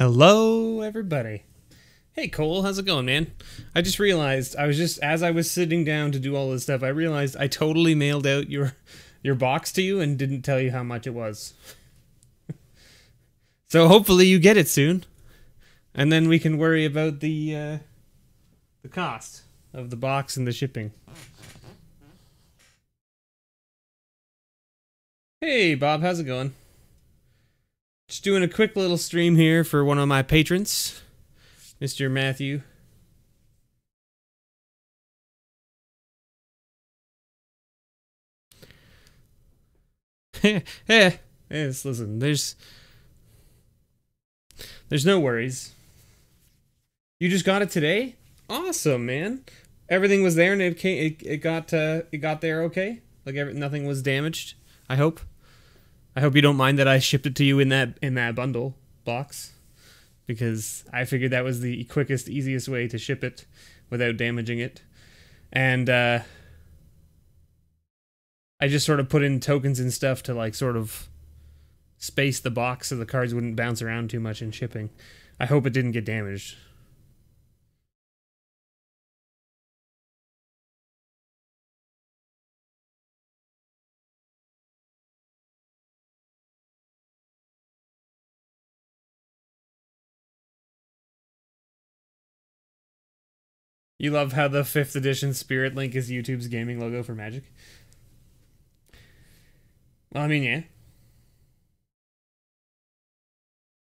Hello, everybody. Hey, Cole, how's it going, man? I just realized I was just as I was sitting down to do all this stuff, I realized I totally mailed out your your box to you and didn't tell you how much it was. so hopefully you get it soon, and then we can worry about the uh, the cost of the box and the shipping. Hey, Bob, how's it going? Just doing a quick little stream here for one of my patrons, Mr. Matthew. hey, yes, listen, there's there's no worries. You just got it today? Awesome, man. Everything was there and it came it, it got uh it got there okay? Like every, nothing was damaged, I hope. I hope you don't mind that I shipped it to you in that in that bundle box because I figured that was the quickest, easiest way to ship it without damaging it. And uh, I just sort of put in tokens and stuff to like sort of space the box so the cards wouldn't bounce around too much in shipping. I hope it didn't get damaged. You love how the fifth edition Spirit Link is YouTube's gaming logo for Magic? Well, I mean, yeah.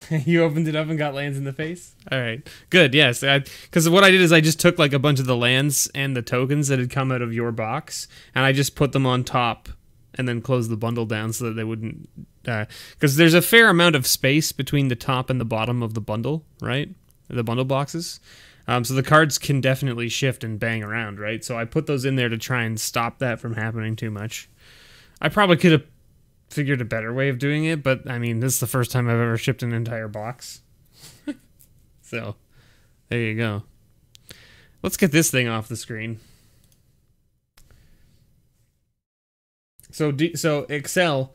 you opened it up and got lands in the face. All right, good. Yes, because what I did is I just took like a bunch of the lands and the tokens that had come out of your box, and I just put them on top, and then closed the bundle down so that they wouldn't. Because uh, there's a fair amount of space between the top and the bottom of the bundle, right? The bundle boxes. Um, so the cards can definitely shift and bang around, right? So I put those in there to try and stop that from happening too much. I probably could have figured a better way of doing it, but I mean, this is the first time I've ever shipped an entire box. so there you go. Let's get this thing off the screen. So do, so Excel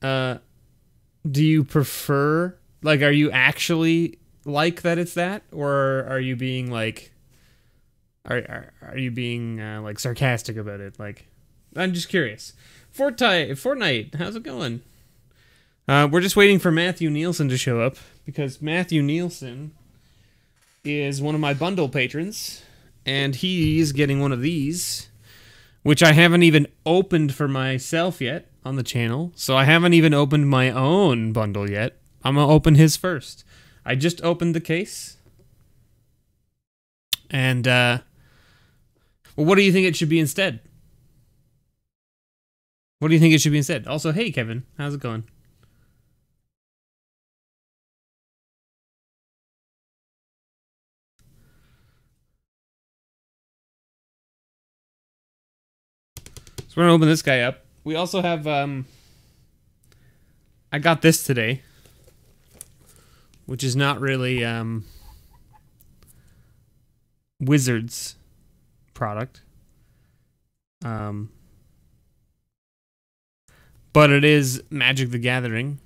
uh do you prefer like are you actually like that it's that, or are you being like, are are, are you being uh, like sarcastic about it? Like, I'm just curious. Fortnite, Fortnite, how's it going? Uh, we're just waiting for Matthew Nielsen to show up because Matthew Nielsen is one of my bundle patrons, and he's getting one of these, which I haven't even opened for myself yet on the channel. So I haven't even opened my own bundle yet. I'm gonna open his first. I just opened the case. And, uh, well, what do you think it should be instead? What do you think it should be instead? Also, hey, Kevin, how's it going? So we're gonna open this guy up. We also have, um, I got this today which is not really um, Wizards product. Um, but it is Magic the Gathering.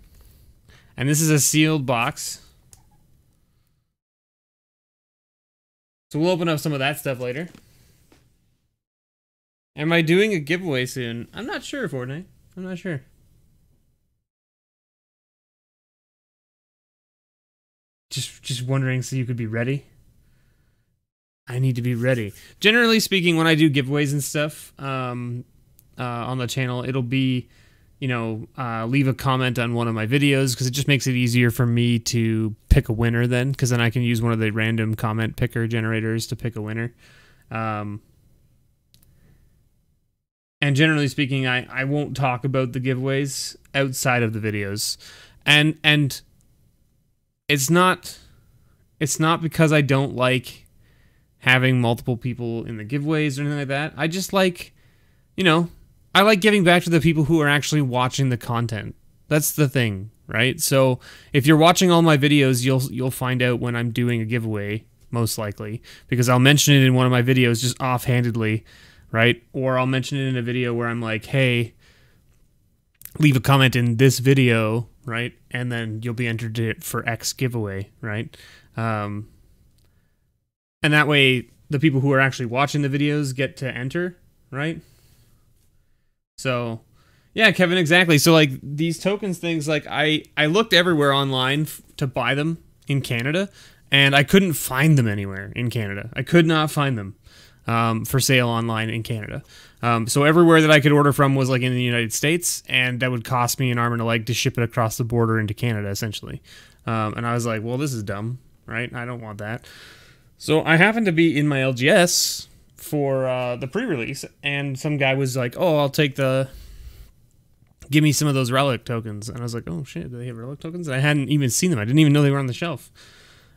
And this is a sealed box. So we'll open up some of that stuff later. Am I doing a giveaway soon? I'm not sure, Fortnite. I'm not sure. Just just wondering so you could be ready. I need to be ready. Generally speaking, when I do giveaways and stuff um, uh, on the channel, it'll be, you know, uh, leave a comment on one of my videos because it just makes it easier for me to pick a winner then because then I can use one of the random comment picker generators to pick a winner. Um, and generally speaking, I, I won't talk about the giveaways outside of the videos. And and it's not it's not because I don't like having multiple people in the giveaways or anything like that. I just like, you know, I like giving back to the people who are actually watching the content. That's the thing, right? So if you're watching all my videos, you'll you'll find out when I'm doing a giveaway, most likely, because I'll mention it in one of my videos just offhandedly, right? Or I'll mention it in a video where I'm like, hey, leave a comment in this video right? And then you'll be entered for X giveaway, right? Um, and that way, the people who are actually watching the videos get to enter, right? So, yeah, Kevin, exactly. So like these tokens things, like I I looked everywhere online to buy them in Canada, and I couldn't find them anywhere in Canada. I could not find them um, for sale online in Canada. Um, so everywhere that I could order from was like in the United States, and that would cost me an arm and a leg to ship it across the border into Canada, essentially. Um, and I was like, well, this is dumb, right? I don't want that. So I happened to be in my LGS for uh, the pre-release, and some guy was like, "Oh, I'll take the." Give me some of those relic tokens, and I was like, "Oh shit, do they have relic tokens?" And I hadn't even seen them. I didn't even know they were on the shelf.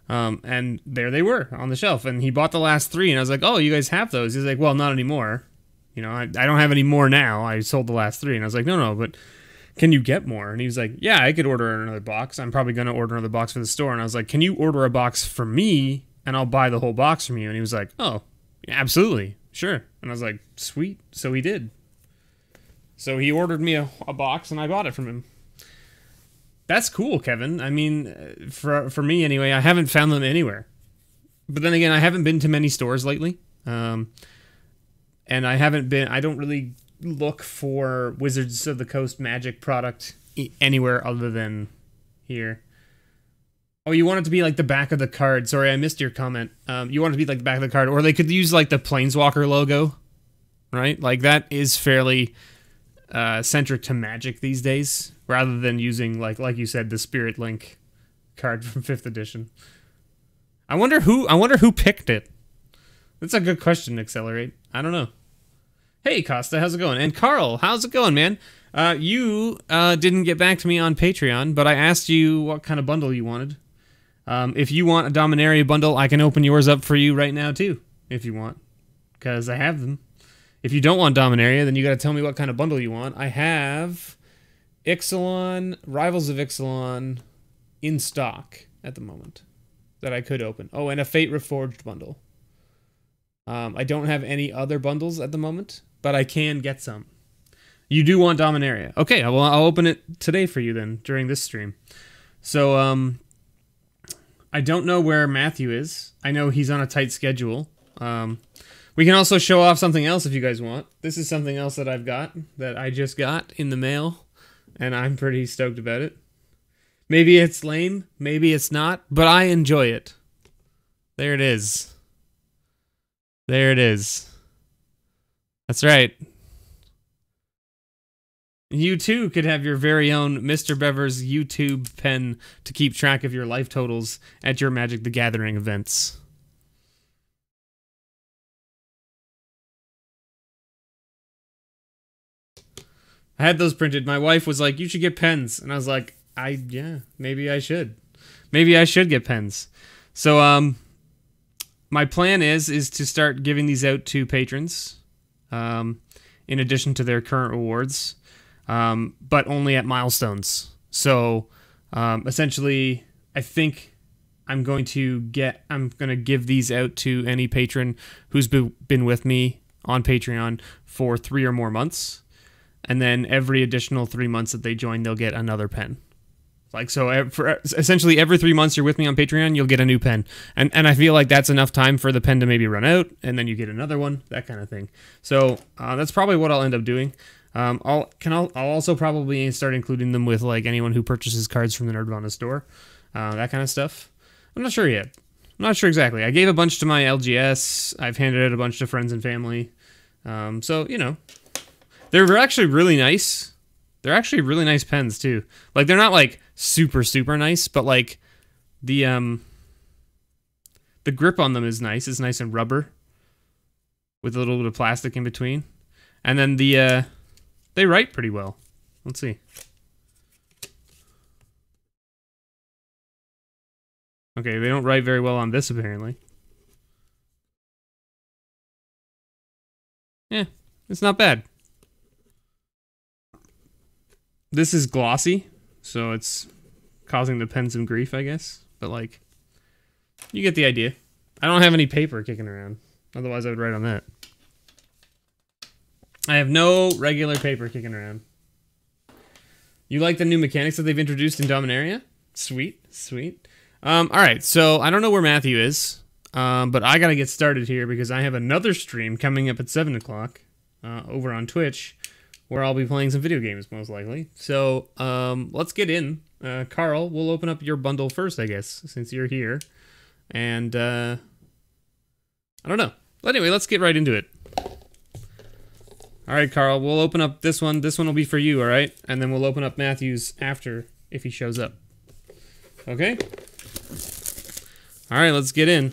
Um, and there they were on the shelf. And he bought the last three, and I was like, "Oh, you guys have those?" He's like, "Well, not anymore. You know, I, I don't have any more now. I sold the last three. And I was like, "No, no, but can you get more?" And he was like, "Yeah, I could order another box. I'm probably gonna order another box for the store." And I was like, "Can you order a box for me, and I'll buy the whole box from you?" And he was like, "Oh, absolutely, sure." And I was like, "Sweet." So he did. So he ordered me a, a box, and I bought it from him. That's cool, Kevin. I mean, uh, for for me anyway, I haven't found them anywhere. But then again, I haven't been to many stores lately, um, and I haven't been. I don't really look for Wizards of the Coast Magic product anywhere other than here. Oh, you want it to be like the back of the card. Sorry, I missed your comment. Um, you want it to be like the back of the card, or they could use like the Planeswalker logo, right? Like that is fairly uh, centric to Magic these days, rather than using like like you said the Spirit Link card from fifth edition. I wonder who I wonder who picked it. That's a good question, Accelerate. I don't know. Hey Costa, how's it going? And Carl, how's it going, man? Uh, you uh, didn't get back to me on Patreon, but I asked you what kind of bundle you wanted. Um, if you want a Dominaria bundle, I can open yours up for you right now too, if you want, because I have them. If you don't want Dominaria, then you got to tell me what kind of bundle you want. I have Ixalan, Rivals of Ixalan in stock at the moment that I could open. Oh, and a Fate Reforged bundle. Um, I don't have any other bundles at the moment, but I can get some. You do want Dominaria. Okay, well, I'll open it today for you then during this stream. So, um, I don't know where Matthew is. I know he's on a tight schedule. Um, we can also show off something else if you guys want. This is something else that I've got that I just got in the mail, and I'm pretty stoked about it. Maybe it's lame, maybe it's not, but I enjoy it. There it is. There it is. That's right. You too could have your very own Mr. Bever's YouTube pen to keep track of your life totals at your Magic the Gathering events. I had those printed. My wife was like, "You should get pens," and I was like, "I yeah, maybe I should. Maybe I should get pens." So um, my plan is is to start giving these out to patrons, um, in addition to their current rewards, um, but only at milestones. So um, essentially, I think I'm going to get I'm going to give these out to any patron who's be, been with me on Patreon for three or more months and then every additional three months that they join, they'll get another pen. Like so, for essentially every three months you're with me on Patreon, you'll get a new pen, and and I feel like that's enough time for the pen to maybe run out, and then you get another one, that kind of thing. So uh, that's probably what I'll end up doing. Um, I'll can I'll, I'll also probably start including them with like anyone who purchases cards from the Nerdvana store, uh, that kind of stuff. I'm not sure yet. I'm not sure exactly. I gave a bunch to my LGS. I've handed out a bunch to friends and family. Um, so you know, they're actually really nice. They're actually really nice pens too. Like they're not like super super nice, but like the um the grip on them is nice. It's nice and rubber with a little bit of plastic in between. And then the uh they write pretty well. Let's see. Okay, they don't write very well on this apparently. Yeah, it's not bad. This is glossy, so it's causing the pen some grief, I guess. But like, you get the idea. I don't have any paper kicking around. Otherwise, I would write on that. I have no regular paper kicking around. You like the new mechanics that they've introduced in Dominaria? Sweet, sweet. Um, all right, so I don't know where Matthew is, um, but I gotta get started here because I have another stream coming up at seven o'clock uh, over on Twitch, where I'll be playing some video games most likely. So um, let's get in. Uh, Carl, we'll open up your bundle first, I guess, since you're here, and uh, I don't know. But anyway, let's get right into it. All right, Carl, we'll open up this one. This one will be for you, all right? And then we'll open up Matthew's after if he shows up. Okay? All right, let's get in.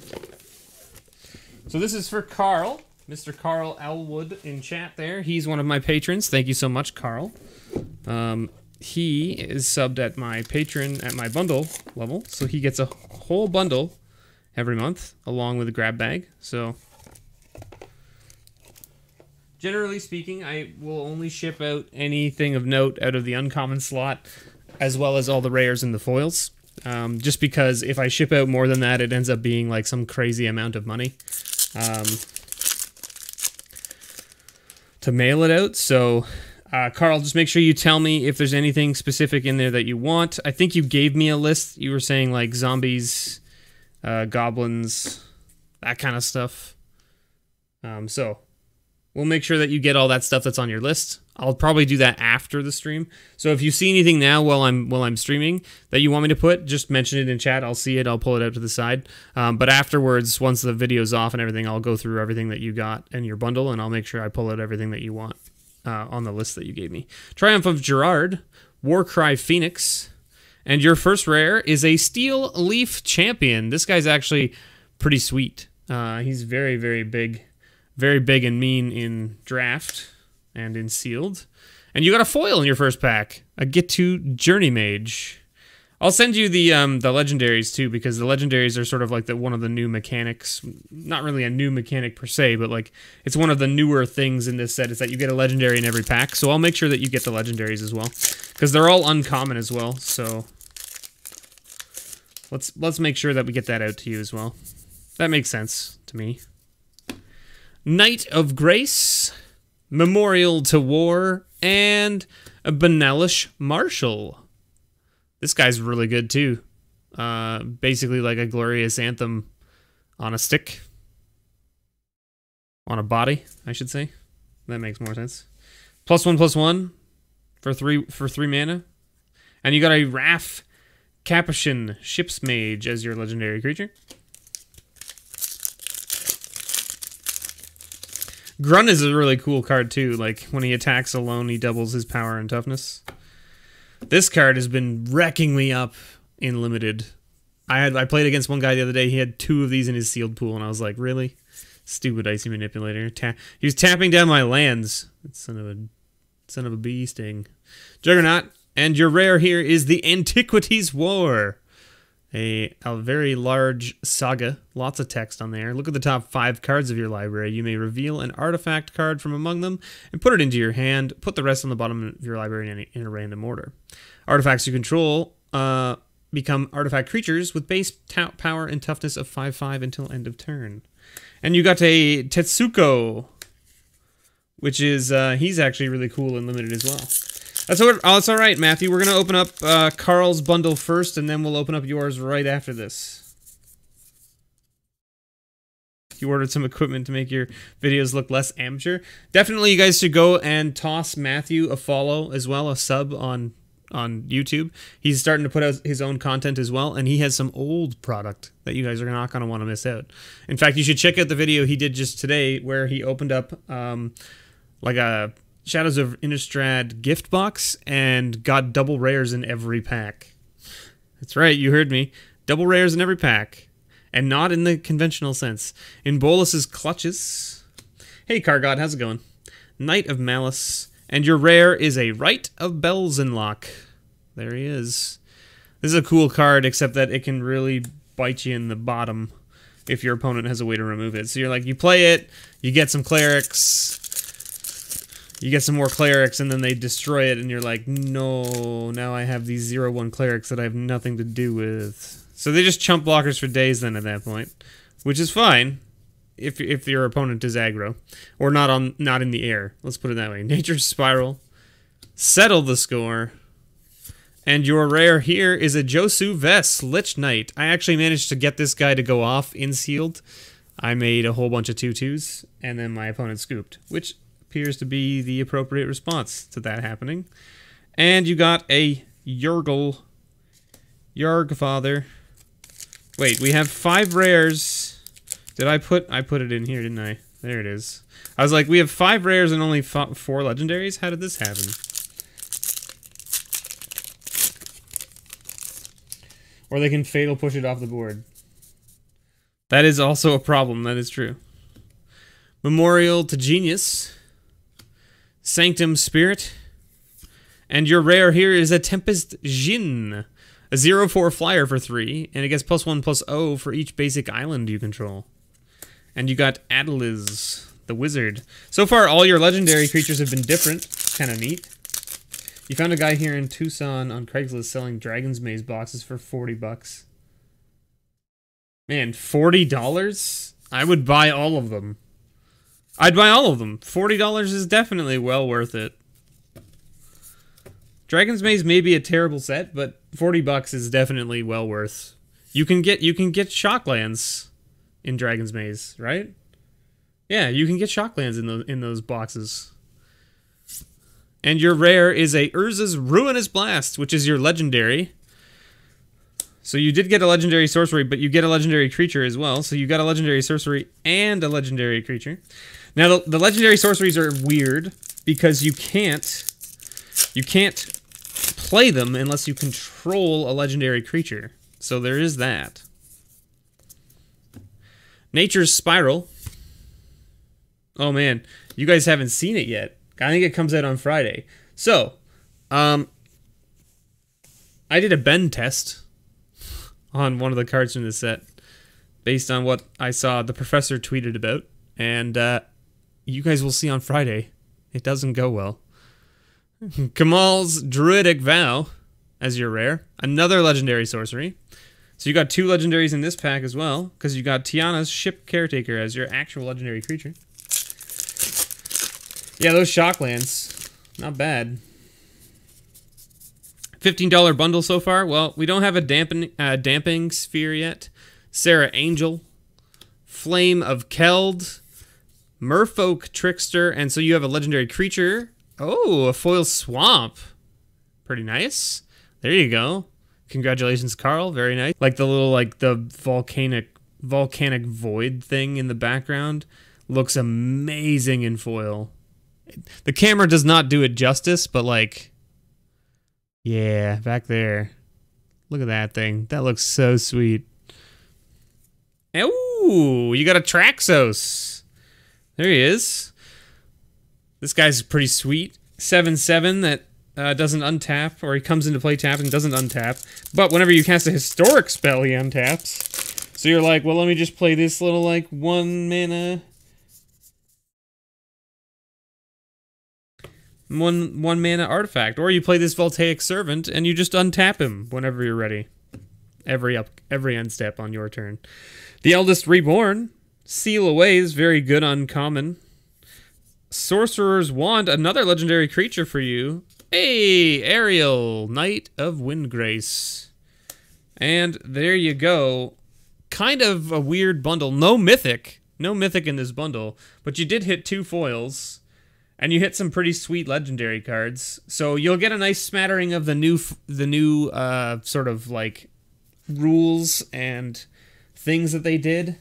So this is for Carl, Mr. Carl Elwood in chat there. He's one of my patrons. Thank you so much, Carl. Um, he is subbed at my patron at my bundle level, so he gets a whole bundle every month along with a grab bag. So generally speaking, I will only ship out anything of note out of the uncommon slot, as well as all the rares and the foils. Um, just because if I ship out more than that, it ends up being like some crazy amount of money um, to mail it out. So, uh, Carl, just make sure you tell me if there's anything specific in there that you want. I think you gave me a list. You were saying like zombies, uh, goblins, that kind of stuff. Um, so We'll make sure that you get all that stuff that's on your list. I'll probably do that after the stream. So if you see anything now while I'm while I'm streaming that you want me to put, just mention it in chat. I'll see it. I'll pull it out to the side. Um, but afterwards, once the video's off and everything, I'll go through everything that you got in your bundle, and I'll make sure I pull out everything that you want uh, on the list that you gave me. Triumph of Gerard, Warcry Phoenix, and your first rare is a Steel Leaf Champion. This guy's actually pretty sweet. Uh, he's very very big very big and mean in draft and in sealed. And you got a foil in your first pack, a Get to Journey Mage. I'll send you the um, the legendaries too because the legendaries are sort of like the one of the new mechanics. Not really a new mechanic per se, but like it's one of the newer things in this set is that you get a legendary in every pack. So I'll make sure that you get the legendaries as well because they're all uncommon as well. So let's let's make sure that we get that out to you as well. That makes sense to me. Knight of Grace, Memorial to War, and a Benalish Marshal. This guy's really good too. Uh, basically like a glorious anthem on a stick. On a body, I should say. That makes more sense. Plus one, plus one for three for three mana. And you got a Raff Capashen Ship's Mage as your legendary creature. Grunt is a really cool card too. Like when he attacks alone, he doubles his power and toughness. This card has been wrecking me up in limited. I had I played against one guy the other day. He had two of these in his sealed pool, and I was like, really? Stupid icy manipulator. Ta- he was tapping down my lands. Son of a son of a bee sting. Juggernaut, and your rare here is the Antiquities War a, a very large saga, lots of text on there. Look at the top five cards of your library. You may reveal an artifact card from among them and put it into your hand. Put the rest on the bottom of your library in, a, in a random order. Artifacts you control uh, become artifact creatures with base power and toughness of 5 5 until end of turn. And you got a Tetsuko, which is, uh, he's actually really cool and limited as well. That's all, that's all right, Matthew. We're going to open up uh, Carl's bundle first, and then we'll open up yours right after this. You ordered some equipment to make your videos look less amateur. Definitely, you guys should go and toss Matthew a follow as well, a sub on on YouTube. He's starting to put out his own content as well, and he has some old product that you guys are not going to want to miss out. In fact, you should check out the video he did just today where he opened up um, like a Shadows of Innistrad gift box and got double rares in every pack. That's right, you heard me. Double rares in every pack. And not in the conventional sense. In Bolas's clutches. Hey, Cargod, how's it going? Knight of Malice. And your rare is a Rite of Belzenlok. There he is. This is a cool card, except that it can really bite you in the bottom if your opponent has a way to remove it. So you're like, you play it, you get some clerics, you get some more clerics and then they destroy it and you're like, no, now I have these zero one clerics that I have nothing to do with. So they just chump blockers for days then at that point, which is fine if if your opponent is aggro or not on not in the air. Let's put it that way. Nature's Spiral, settle the score, And your rare here is a Josu Vess Lich Knight. I actually managed to get this guy to go off in sealed. I made a whole bunch of 2-2s, and then my opponent scooped, which appears to be the appropriate response to that happening. And you got a Yurgle. Yargfather. Wait, we have five rares. Did I put... I put it in here, didn't I? There it is. I was like, we have five rares and only four legendaries? How did this happen? Or they can fatal push it off the board. That is also a problem, that is true. Memorial to Genius. Sanctum Spirit. And your rare here is a Tempest Djinn. A 0-4 flyer for 3, and it gets plus 1 plus 0 for each basic island you control. And you got Adeliz, the wizard. So far, all your legendary creatures have been different. Kind of neat. You found a guy here in Tucson on Craigslist selling Dragon's Maze boxes for 40 bucks. Man, $40? I would buy all of them. I'd buy all of them. $40 is definitely well worth it. Dragon's Maze may be a terrible set, but 40 bucks is definitely well worth. You can get you can get shocklands in Dragon's Maze, right? Yeah, you can get shocklands in those in those boxes. And your rare is a Urza's Ruinous Blast, which is your legendary. So you did get a legendary sorcery, but you get a legendary creature as well. So you got a legendary sorcery and a legendary creature. Now the, the legendary sorceries are weird because you can't you can't play them unless you control a legendary creature. So there is that. Nature's Spiral. Oh man, you guys haven't seen it yet. I think it comes out on Friday. So, um, I did a bend test on one of the cards from the set based on what I saw the professor tweeted about. And uh, you guys will see on Friday. It doesn't go well. Kamahl's Druidic Vow as your rare. Another legendary sorcery. So you got two legendaries in this pack as well, because you got Tiana's Ship Caretaker as your actual legendary creature. Yeah, those Shocklands. Not bad. $15 bundle so far. Well, we don't have a dampen, uh, damping sphere yet. Serra Angel. Flame of Keld. Merfolk Trickster. And so you have a legendary creature. Oh, a foil swamp. Pretty nice. There you go. Congratulations, Carl. Very nice. Like the little, like the volcanic, volcanic void thing in the background looks amazing in foil. The camera does not do it justice, but like, yeah, back there. Look at that thing. That looks so sweet. Ooh, you got a Traxos. There he is. This guy's pretty sweet. 7-7 that uh, doesn't untap, or he comes into play tap and doesn't untap. But whenever you cast a historic spell, he untaps. So you're like, well, let me just play this little, like, one mana one one mana artifact, or you play this Voltaic Servant and you just untap him whenever you're ready. Every up every end step on your turn. The Eldest Reborn, Seal Away is very good uncommon. Sorcerer's Wand, another legendary creature for you. Hey, Ariel, Knight of Windgrace. And there you go. Kind of a weird bundle. No mythic. No mythic in this bundle. But you did hit two foils and you hit some pretty sweet legendary cards. So you'll get a nice smattering of the new the new uh, sort of like rules and things that they did.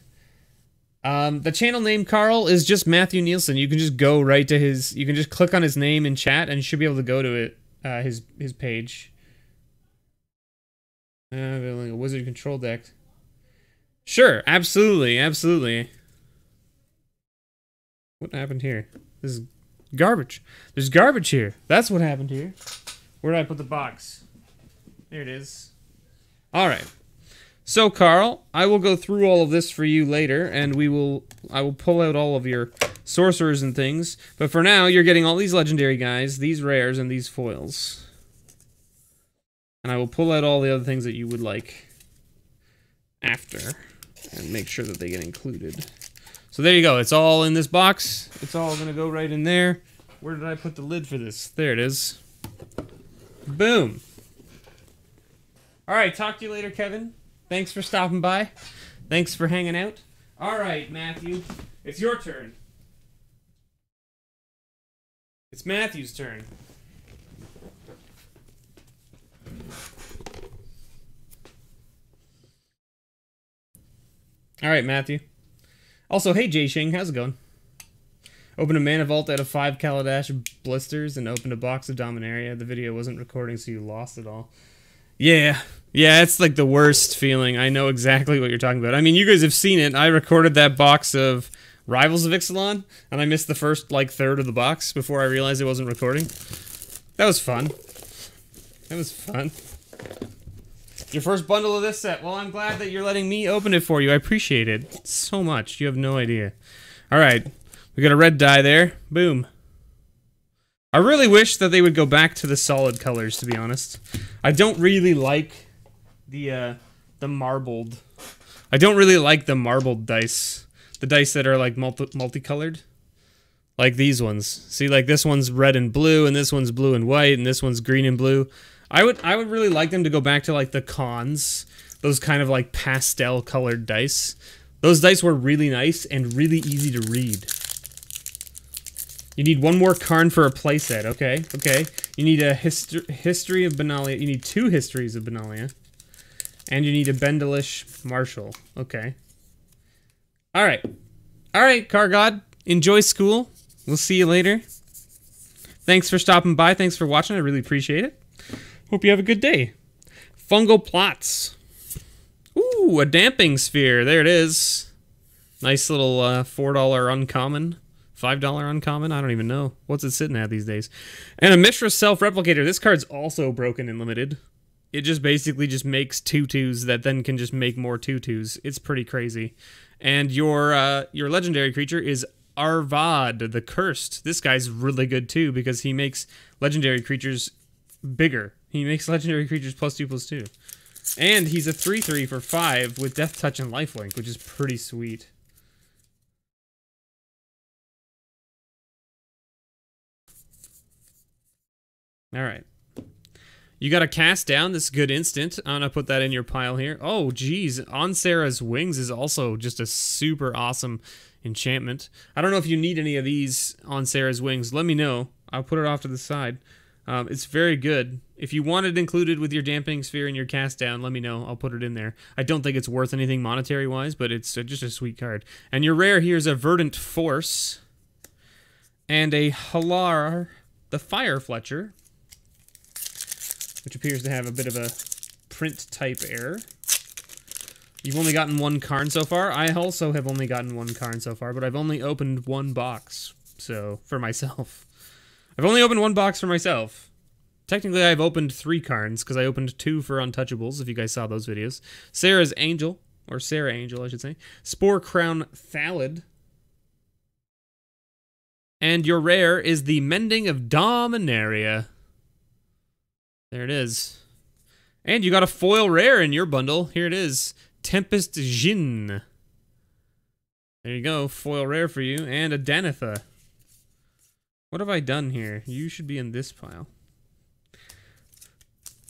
Um, the channel name Carl is just Matthew Nielsen. You can just go right to his. You can just click on his name in chat, and you should be able to go to it. Uh, his his page. Uh, a wizard control deck. Sure, absolutely, absolutely. What happened here? This is Garbage. There's garbage here. That's what happened here. Where did I put the box? There it is. All right. So, Carl, I will go through all of this for you later, and we will. I will pull out all of your sorcerers and things. But for now, you're getting all these legendary guys, these rares, and these foils. And I will pull out all the other things that you would like after, and make sure that they get included. So there you go. It's all in this box. It's all going to go right in there. Where did I put the lid for this? There it is. Boom. All right, talk to you later, Kevin. Thanks for stopping by. Thanks for hanging out. All right, Matthew, it's your turn. It's Matthew's turn. All right, Matthew. Also, hey, Jay Shing, how's it going? Opened a mana vault out of five Kaladesh blisters and opened a box of Dominaria. The video wasn't recording, so you lost it all. Yeah, yeah, it's like the worst feeling. I know exactly what you're talking about. I mean, you guys have seen it. I recorded that box of Rivals of Ixalan, and I missed the first like third of the box before I realized it wasn't recording. That was fun. That was fun. Your first bundle of this set. Well, I'm glad that you're letting me open it for you. I appreciate it so much. You have no idea. All right. We got a red die there. Boom. I really wish that they would go back to the solid colors, to be honest. I don't really like the, uh, the marbled. I don't really like the marbled dice. The dice that are, like, multi multicolored. Like these ones. See, like, this one's red and blue, and this one's blue and white, and this one's green and blue. I would I would really like them to go back to like the cons, those kind of like pastel colored dice. Those dice were really nice and really easy to read. You need one more Karn for a playset, okay? Okay. You need a history history of Benalia. You need two histories of Benalia. And you need a Benalish Marshal. Okay. Alright. Alright, Car God. Enjoy school. We'll see you later. Thanks for stopping by. Thanks for watching. I really appreciate it. Hope you have a good day. Fungal plots. Ooh, a damping sphere. There it is. Nice little uh, $4 uncommon. $5 uncommon? I don't even know. What's it sitting at these days? And a Mishra self-replicator. This card's also broken and limited. It just basically just makes tutus that then can just make more tutus. It's pretty crazy. And your uh, your legendary creature is Arvad, the Cursed. This guy's really good too because he makes legendary creatures bigger. He makes legendary creatures plus two plus two. And he's a 3-3 for 5 with Death Touch and Lifelink, which is pretty sweet. Alright. You got a cast down. This is good instant. I'm going to put that in your pile here. Oh, geez. On Serra's Wings is also just a super awesome enchantment. I don't know if you need any of these on Serra's Wings. Let me know. I'll put it off to the side. Um, it's very good. If you want it included with your dampening sphere and your cast down, let me know. I'll put it in there. I don't think it's worth anything monetary wise, but it's just a sweet card. And your rare here is a Verdant Force and a Hallar, the Fire Fletcher, which appears to have a bit of a print type error. You've only gotten one Karn so far. I also have only gotten one Karn so far, but I've only opened one box, so for myself. I've only opened one box for myself. Technically, I've opened three Karns, because I opened two for Untouchables, if you guys saw those videos. Serra's Angel, or Serra Angel, I should say. Sporecrown Thallid. And your rare is the Mending of Dominaria. There it is. And you got a foil rare in your bundle. Here it is. Tempest Djinn. There you go. Foil rare for you. And a Danitha. What have I done here? You should be in this pile.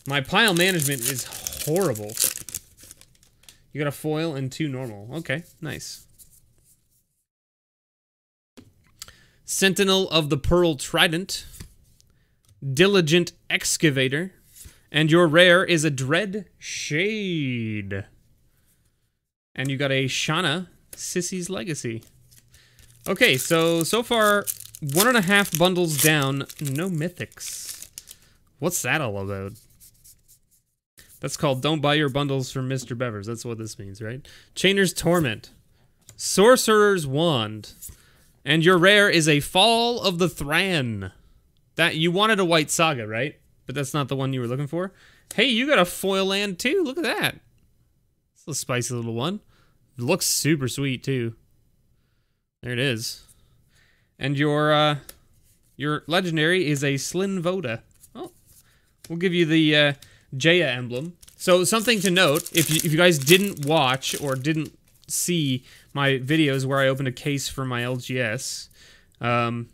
My pile management is horrible. You got a foil and two normal. Okay, nice. Sentinel of the Pearl Trident. Diligent Excavator. And your rare is a Dread Shade. And you got a Shanna Sisay's Legacy. Okay, so, so far, one and a half bundles down, no mythics. What's that all about? That's called Don't Buy Your Bundles from Mr. Bevers. That's what this means, right? Chainer's Torment. Sorcerer's Wand. And your rare is a Fall of the Thran. That You wanted a White Saga, right? But that's not the one you were looking for. Hey, you got a foil land too. Look at that. It's a spicy little one. It looks super sweet too. There it is. And your uh, your legendary is a Slinn Voda. Oh, we'll give you the uh, Jaya emblem. So something to note, if you, if you guys didn't watch or didn't see my videos where I opened a case for my LGS, um,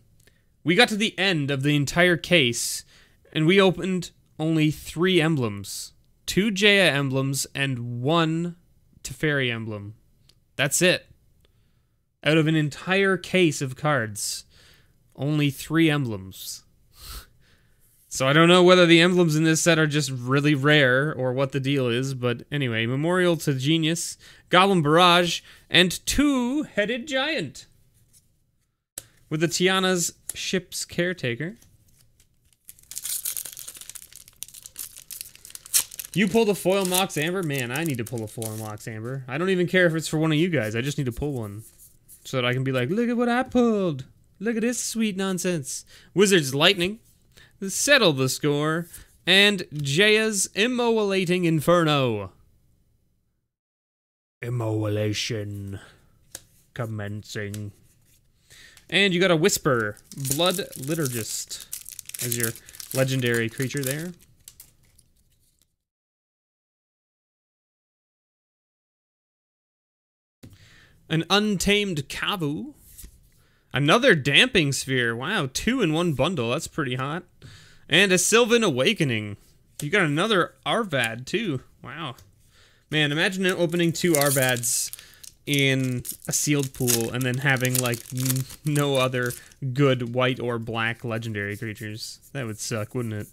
we got to the end of the entire case, and we opened only three emblems. two Jaya emblems, and one Teferi emblem. That's it. Out of an entire case of cards, only three emblems. So I don't know whether the emblems in this set are just really rare or what the deal is, but anyway, Memorial to Genius, Goblin Barrage, and Two-Headed Giant. With the Tiana's Ship's Caretaker. You pull the foil Mox Amber? Man, I need to pull a foil Mox Amber. I don't even care if it's for one of you guys. I just need to pull one. So that I can be like, look at what I pulled. Look at this sweet nonsense. Wizard's Lightning settle the score, and Jaya's Immolating Inferno. Immolation commencing. And you got a Whisper, Blood Liturgist, as your legendary creature there. An Untamed Kavu. Another Damping Sphere. Wow, two in one bundle. That's pretty hot. And a Sylvan Awakening. You got another Arvad, too. Wow. Man, imagine opening two Arvads in a sealed pool and then having, like, no other good white or black legendary creatures. That would suck, wouldn't it?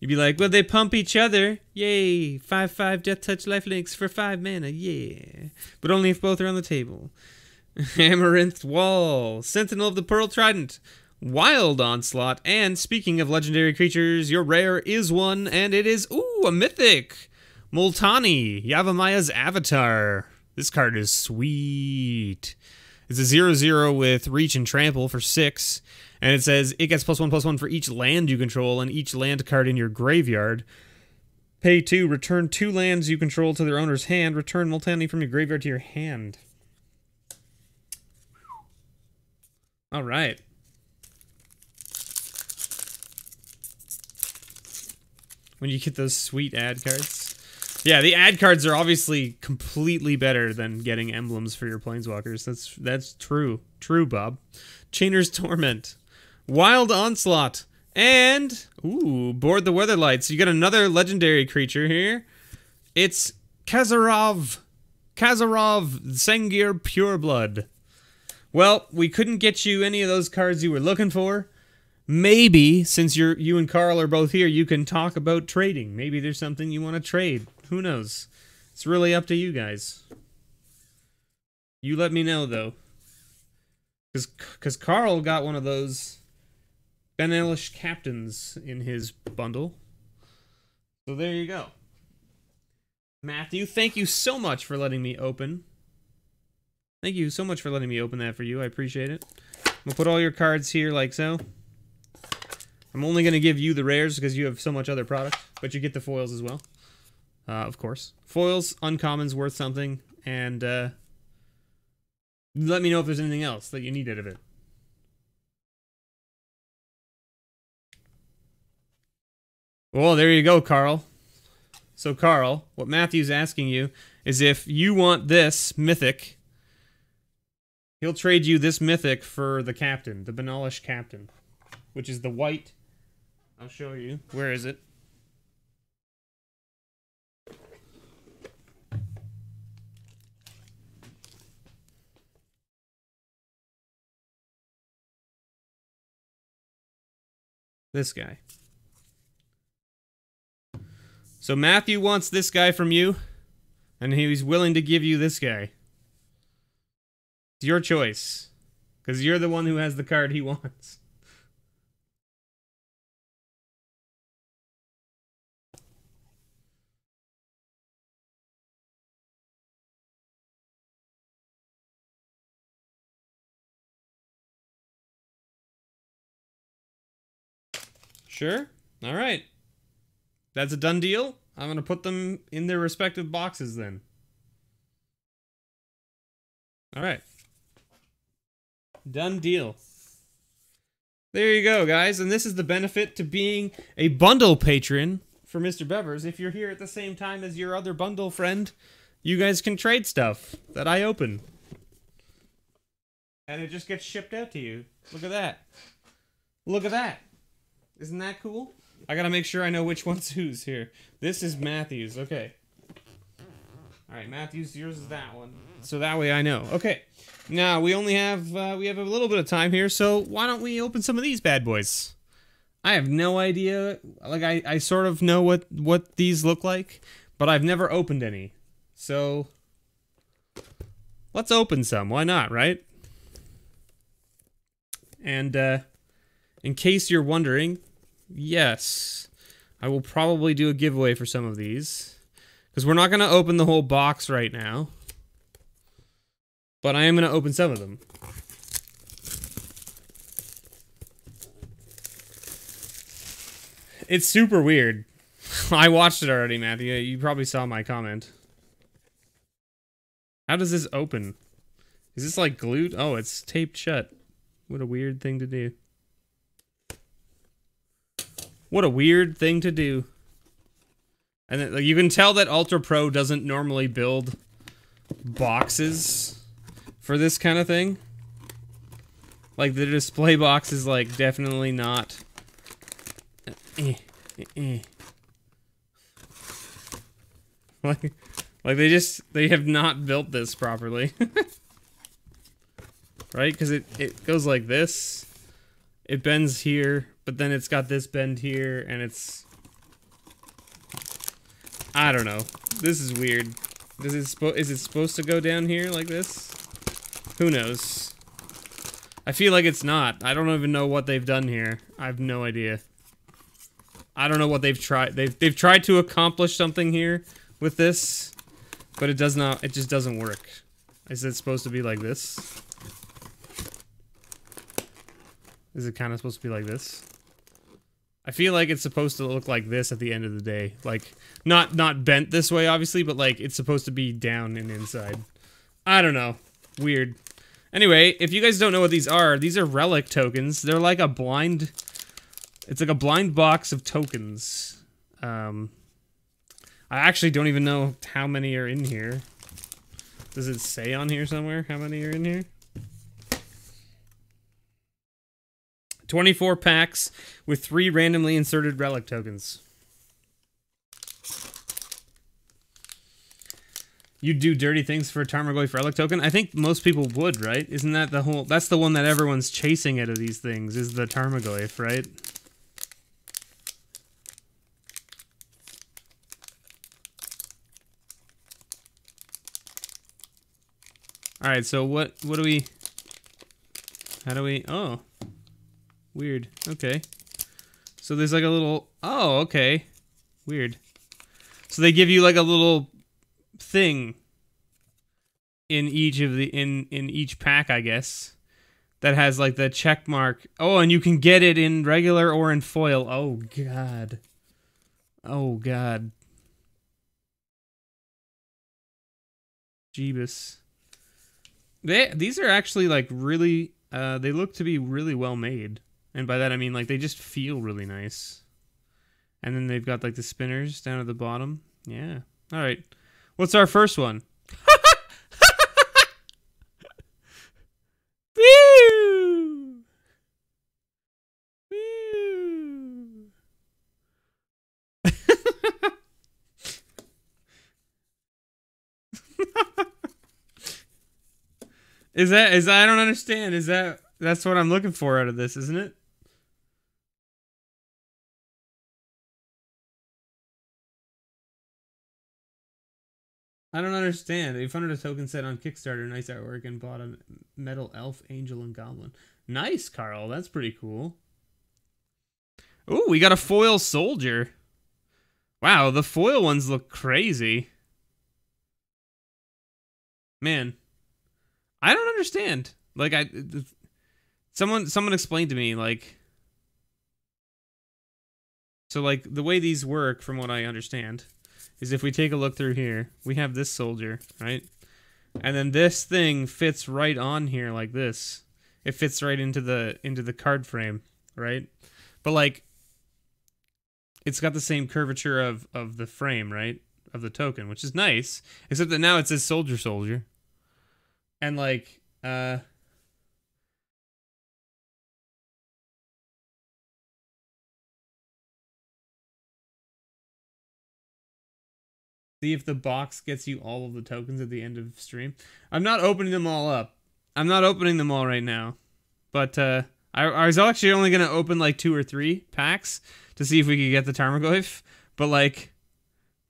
You'd be like, well, they pump each other. Yay. 5-5 Death Touch Lifelinks for 5 mana. Yeah. But only if both are on the table. Amaranth Wall. Sentinel of the Pearl Trident. Wild Onslaught. And speaking of legendary creatures, your rare is one, and it is, ooh, a mythic. Multani, Yavimaya Avatar. This card is sweet. It's a 0-0 with Reach and Trample for 6. And it says, it gets plus 1 plus 1 for each land you control and each land card in your graveyard. Pay 2, return 2 lands you control to their owner's hand. Return Multani from your graveyard to your hand. All right. when you get those sweet ad cards. Yeah, the ad cards are obviously completely better than getting emblems for your planeswalkers. That's that's true. True, Bob. Chainer's Torment. Wild Onslaught. And ooh, board the Weatherlights. You got another legendary creature here. It's Kazarov. Kazarov Sengir Pureblood. Well, we couldn't get you any of those cards you were looking for maybe since you're you and Carl are both here, you can talk about trading. Maybe there's something you want to trade. Who knows? It's really up to you guys. You let me know though. Cuz cuz Carl got one of those Benalish captains in his bundle. So there you go. Matthew, thank you so much for letting me open. Thank you so much for letting me open that for you. I appreciate it. I'm to put all your cards here like so. I'm only going to give you the rares because you have so much other product, but you get the foils as well. Uh, of course. Foils, uncommons worth something, and uh, let me know if there's anything else that you need out of it. Well, there you go, Carl. So, Carl, what Matthew's asking you is if you want this mythic, he'll trade you this mythic for the captain, the Benalish captain, which is the white I'll show you. Where is it? This guy. So Matthew wants this guy from you, and he's willing to give you this guy. It's your choice, because you're the one who has the card he wants. Sure. All right. That's a done deal. I'm going to put them in their respective boxes then. All right. Done deal. There you go, guys. And this is the benefit to being a bundle patron for Mr. Bevers. If you're here at the same time as your other bundle friend, you guys can trade stuff that I open. And it just gets shipped out to you. Look at that. Look at that. Isn't that cool? I gotta make sure I know which one's whose here. This is Matthew's. Okay. All right, Matthew's. Yours is that one. So that way I know. Okay. Now we only have uh, we have a little bit of time here, so why don't we open some of these bad boys? I have no idea. Like I, I sort of know what what these look like, but I've never opened any. So let's open some. Why not, right? And uh, in case you're wondering, yes, I will probably do a giveaway for some of these because we're not going to open the whole box right now. But I am going to open some of them. It's super weird. I watched it already, Matthew. You probably saw my comment. How does this open? Is this like glued? Oh, it's taped shut. What a weird thing to do. What a weird thing to do. And then, like, you can tell that Ultra Pro doesn't normally build boxes for this kind of thing. Like, the display box is, like, definitely not... Eh, eh, eh. Like, like they just, they have not built this properly. right? Because it, it goes like this. It bends here, but then it's got this bend here, and it's... I don't know. This is weird. Does it is it supposed to go down here like this? Who knows? I feel like it's not. I don't even know what they've done here. I have no idea. I don't know what they've tried. They've they've tried to accomplish something here with this, but it does not. It just doesn't work. Is it supposed to be like this? Is it kind of supposed to be like this? I feel like it's supposed to look like this at the end of the day. Like, not not bent this way, obviously, but like it's supposed to be down and inside. I don't know. Weird. Anyway, if you guys don't know what these are, these are relic tokens. They're like a blind... It's like a blind box of tokens. Um, I actually don't even know how many are in here. Does it say on here somewhere how many are in here? 24 packs with three randomly inserted relic tokens. You'd do dirty things for a Tarmogoyf relic token? I think most people would, right? Isn't that the whole... That's the one that everyone's chasing out of these things, is the Tarmogoyf, right? Alright, so what what do we... How do we... Oh. Weird. Okay. So there's like a little... Oh, okay. Weird. So they give you like a little thing in each of the in in each pack, I guess. That has like the check mark. Oh, and you can get it in regular or in foil. Oh god. Oh god. Jeebus. They these are actually like really uh they look to be really well made. And by that I mean like they just feel really nice. And then they've got like the spinners down at the bottom. Yeah. All right. What's our first one? Is that is I don't understand. Is that that's what I'm looking for out of this, isn't it? I don't understand. They funded a token set on Kickstarter, nice artwork, and bought a metal elf, angel, and goblin. Nice, Carl. That's pretty cool. Ooh, we got a foil soldier. Wow, the foil ones look crazy. Man, I don't understand. Like I, someone someone explained to me like. So like the way these work, from what I understand is if we take a look through here, we have this soldier, right? And then this thing fits right on here like this. It fits right into the into the card frame, right? But like it's got the same curvature of of the frame, right? Of the token, which is nice, except that now it says soldier soldier. And like uh See if the box gets you all of the tokens at the end of stream. I'm not opening them all up. I'm not opening them all right now. But uh, I, I was actually only going to open like two or three packs to see if we could get the Tarmogoyf. But like,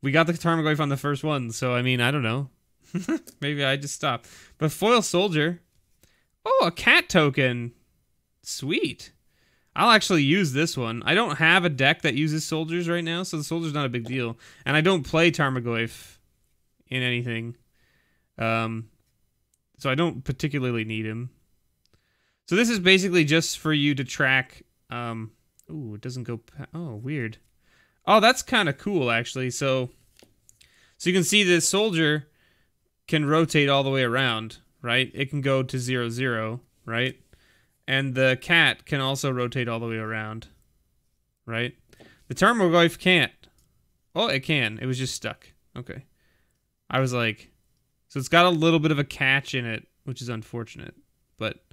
we got the Tarmogoyf on the first one. So, I mean, I don't know. Maybe I just stopped. But Foil Soldier. Oh, a cat token. Sweet. I'll actually use this one. I don't have a deck that uses soldiers right now, so the soldier's not a big deal. And I don't play Tarmogoyf in anything. Um, so I don't particularly need him. So this is basically just for you to track... Um, ooh, it doesn't go... Oh, weird. Oh, that's kind of cool, actually. So, so you can see this soldier can rotate all the way around, right? It can go to zero, zero, right? And the cat can also rotate all the way around. Right? The Tarmogoyf can't. Oh, it can. It was just stuck. Okay. I was like... So it's got a little bit of a catch in it, which is unfortunate. But...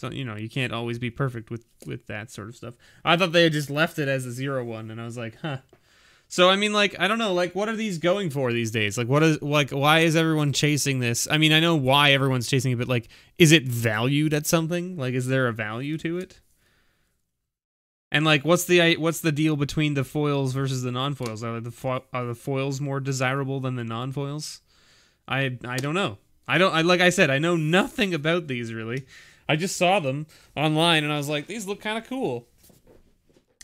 So, you know, you can't always be perfect with, with that sort of stuff. I thought they had just left it as a zero one, and I was like, huh. So I mean, like I don't know, like what are these going for these days? Like what is like why is everyone chasing this? I mean, I know why everyone's chasing it, but like, is it valued at something? Like, is there a value to it? And like, what's the what's the deal between the foils versus the non-foils? Are the fo- are the foils more desirable than the non-foils? I I don't know. I don't. I like I said, I know nothing about these really. I just saw them online and I was like, these look kind of cool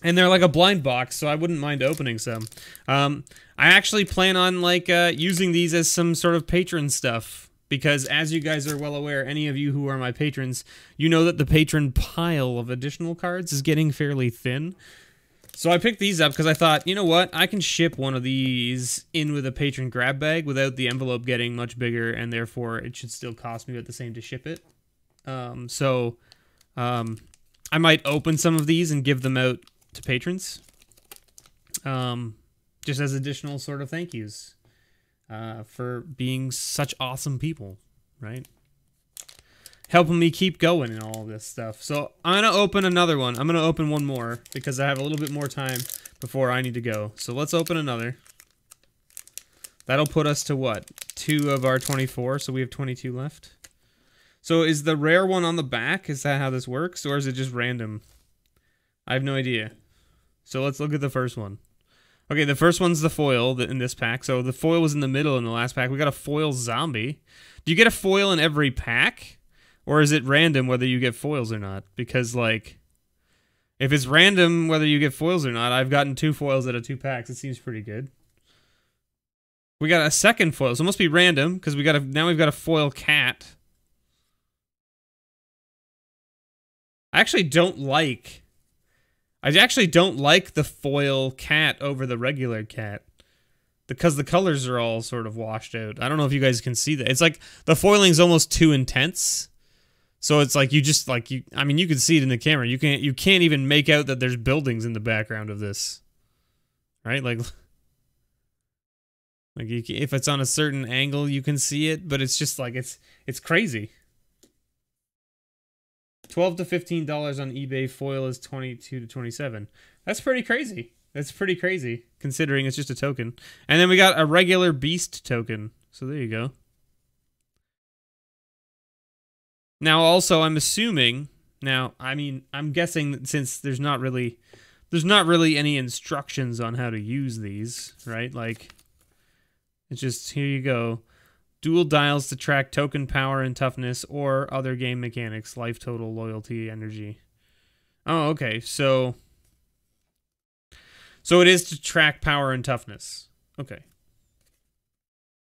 and they're like a blind box, so I wouldn't mind opening some. Um, I actually plan on like uh, using these as some sort of patron stuff because, as you guys are well aware, any of you who are my patrons, you know that the patron pile of additional cards is getting fairly thin. So I picked these up because I thought, you know what, I can ship one of these in with a patron grab bag without the envelope getting much bigger, and therefore it should still cost me about the same to ship it. Um, so um, I might open some of these and give them out to patrons. Um, just as additional sort of thank yous uh, for being such awesome people, right? Helping me keep going and all this stuff. So I'm to open another one. I'm to open one more because I have a little bit more time before I need to go. So let's open another. That'll put us to what? Two of our 24, so we have 22 left. So is the rare one on the back? Is that how this works? Or is it just random? I have no idea. So let's look at the first one. Okay, the first one's the foil in this pack. So the foil was in the middle in the last pack. We got a foil zombie. Do you get a foil in every pack? Or is it random whether you get foils or not? Because, like, if it's random whether you get foils or not, I've gotten two foils out of two packs. It seems pretty good. We got a second foil, so it must be random because we got a now we've got a foil cat. I actually don't like I actually don't like the foil cat over the regular cat because the colors are all sort of washed out. I don't know if you guys can see that. It's like the foiling's almost too intense. So it's like you just like you I mean you can see it in the camera. You can't you can't even make out that there's buildings in the background of this. Right? Like like you, if it's on a certain angle you can see it, but it's just like it's it's crazy. 12 to 15 dollars on eBay. Foil is 22 to 27. That's pretty crazy. That's pretty crazy considering it's just a token. And then we got a regular beast token. So there you go. Now also I'm assuming now I mean I'm guessing since there's not really there's not really any instructions on how to use these, right? Like it's just here you go dual dials to track token power and toughness or other game mechanics, life total, loyalty, energy. Oh, okay. So So it is to track power and toughness. Okay.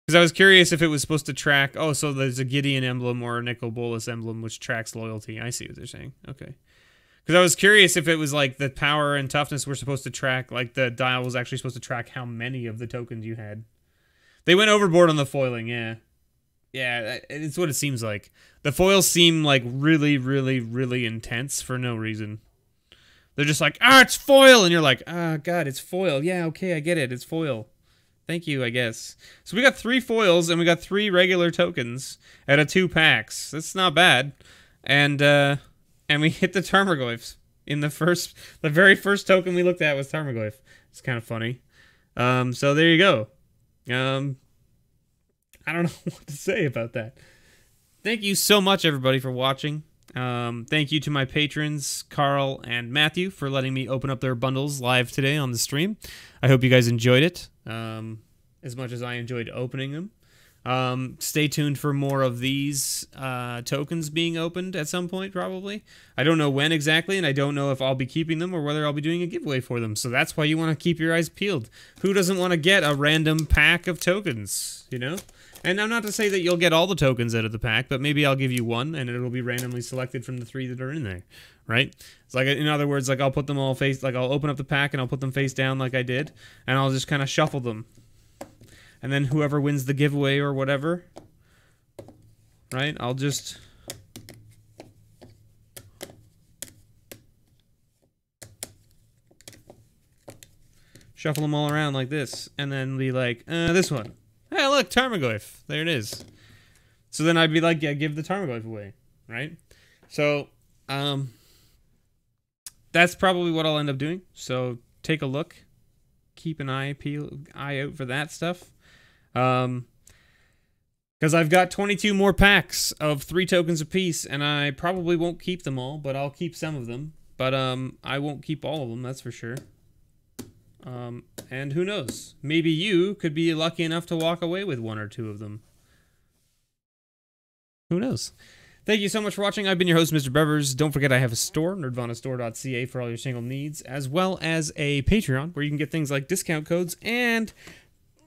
Because I was curious if it was supposed to track. Oh, so there's a Gideon emblem or a Nicol Bolas emblem which tracks loyalty. I see what they're saying. Okay. Because I was curious if it was like the power and toughness were supposed to track, like the dial was actually supposed to track how many of the tokens you had. They went overboard on the foiling, yeah. Yeah, it's what it seems like. The foils seem like really, really, really intense for no reason. They're just like, ah, it's foil, and you're like, ah, god, it's foil. Yeah, okay, I get it. It's foil. Thank you, I guess. So we got three foils and we got three regular tokens out of two packs. That's not bad. And uh and we hit the Tarmogoyfs in the first the very first token we looked at was Tarmogoyf. It's kind of funny. Um, so there you go. Um, I don't know what to say about that. Thank you so much, everybody, for watching. Um, thank you to my patrons, Carl and Matthew, for letting me open up their bundles live today on the stream. I hope you guys enjoyed it um, as much as I enjoyed opening them. Um, stay tuned for more of these uh, tokens being opened at some point, probably. I don't know when exactly, and I don't know if I'll be keeping them or whether I'll be doing a giveaway for them. So that's why you want to keep your eyes peeled. Who doesn't want to get a random pack of tokens, you know? And I'm not to say that you'll get all the tokens out of the pack, but maybe I'll give you one, and it'll be randomly selected from the three that are in there, right? It's like, in other words, like I'll put them all face, like I'll open up the pack and I'll put them face down like I did, and I'll just kind of shuffle them and then whoever wins the giveaway or whatever, right? I'll just shuffle them all around like this, and then be like, uh, this one. Hey, look, Tarmogoyf. There it is. So then I'd be like, yeah, give the Tarmogoyf away, right? So, um, that's probably what I'll end up doing. So take a look, keep an eye peel eye out for that stuff. Um, because I've got 22 more packs of three tokens apiece, and I probably won't keep them all, but I'll keep some of them. But um, I won't keep all of them, that's for sure. Um, and who knows? Maybe you could be lucky enough to walk away with one or two of them. Who knows? Thank you so much for watching. I've been your host, Mr. Bevers. Don't forget I have a store, nerdvanastore.ca, for all your single needs, as well as a Patreon, where you can get things like discount codes and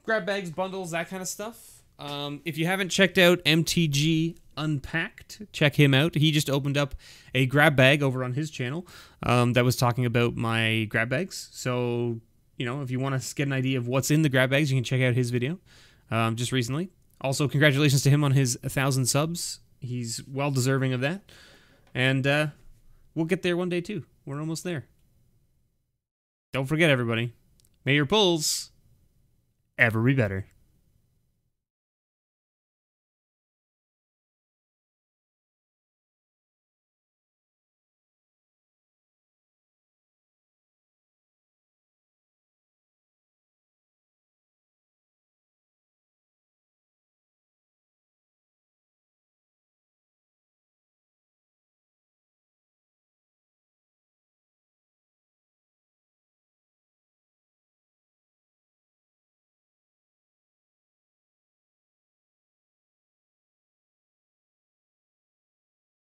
grab bags, bundles, that kind of stuff. Um, if you haven't checked out MTG Unpacked, check him out. He just opened up a grab bag over on his channel um, that was talking about my grab bags. So, you know, if you want to get an idea of what's in the grab bags, you can check out his video um, just recently. Also, congratulations to him on his 1,000 subs. He's well deserving of that. And uh, we'll get there one day, too. We're almost there. Don't forget, everybody. May your pulls ever be better.